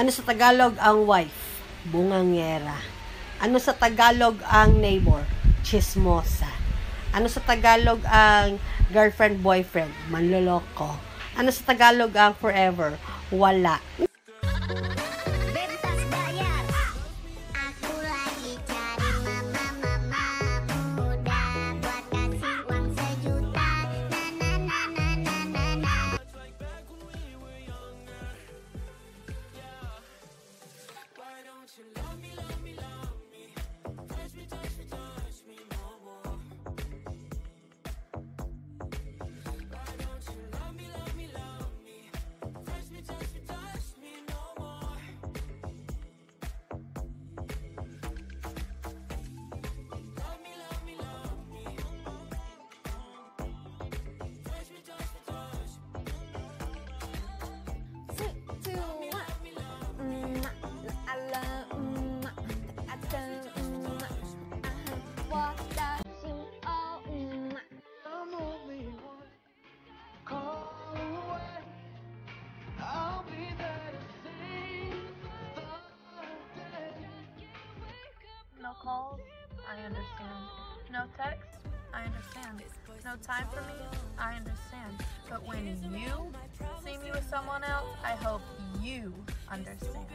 Ano sa Tagalog ang wife? Bungangera. Ano sa Tagalog ang neighbor? Chismosa. Ano sa Tagalog ang girlfriend, boyfriend? Manloloko. Ano sa Tagalog ang forever? Wala. I understand. No text? I understand. No time for me? I understand. But when you see me with someone else, I hope you understand.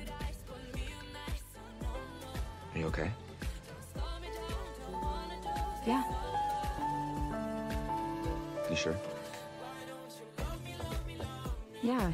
Are you okay? Yeah. You sure? Yeah.